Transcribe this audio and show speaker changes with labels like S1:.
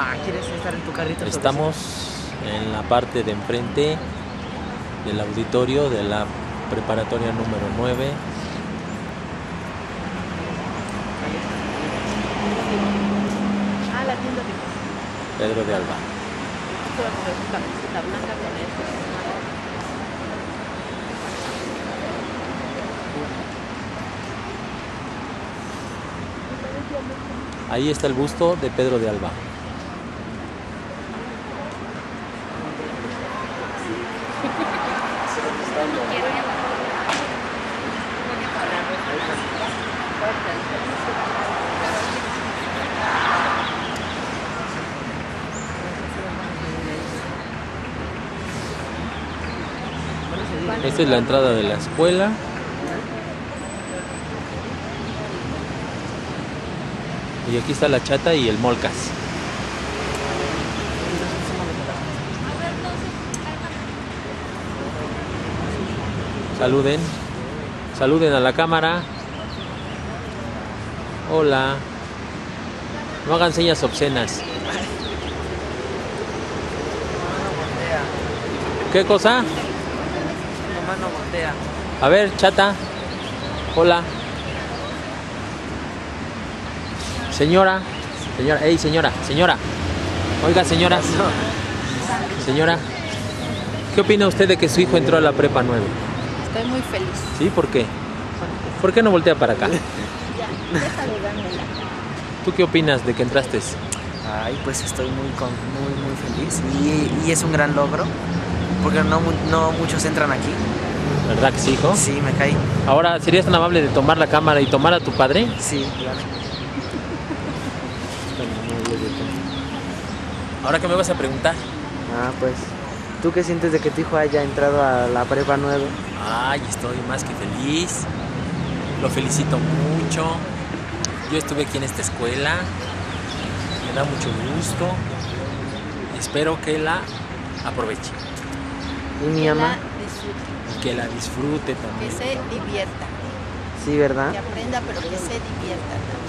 S1: Ah, ¿quieres estar en tu carrito?
S2: Estamos en la parte de enfrente del auditorio de la preparatoria número 9.
S3: Ah, la tienda de
S2: Pedro de Alba. Ahí está el busto de Pedro de Alba. Esta es la entrada de la escuela. Y aquí está la chata y el molcas. Saluden. Saluden a la cámara. Hola. No hagan señas obscenas. ¿Qué cosa?
S1: Voltea.
S2: A ver, chata. Hola. Señora. Señora. Ey, señora. Señora. Oiga, señora. Señora. ¿Qué opina usted de que su hijo entró a la prepa 9?
S3: Estoy muy feliz.
S2: ¿Sí? ¿Por qué? ¿Por qué no voltea para acá?
S3: Ya, ya saludándola.
S2: ¿Tú qué opinas de que entraste?
S1: Ay, pues estoy muy, con- muy, muy feliz. Y, y es un gran logro. Porque no, no muchos entran aquí.
S2: ¿Verdad que sí, hijo?
S1: Sí, me caí.
S2: Ahora, ¿serías tan amable de tomar la cámara y tomar a tu padre?
S1: Sí, claro.
S2: Ahora, ¿qué me vas a preguntar?
S1: Ah, pues. ¿Tú qué sientes de que tu hijo haya entrado a la prepa 9?
S2: Ay, estoy más que feliz. Lo felicito mucho. Yo estuve aquí en esta escuela. Me da mucho gusto. Espero que la aproveche
S1: ¿Y mi
S3: Que
S1: mamá?
S3: la disfrute,
S2: y que la disfrute
S3: que
S2: también.
S3: se divierta.
S1: Sí, ¿verdad?
S3: Que aprenda, pero que se divierta también.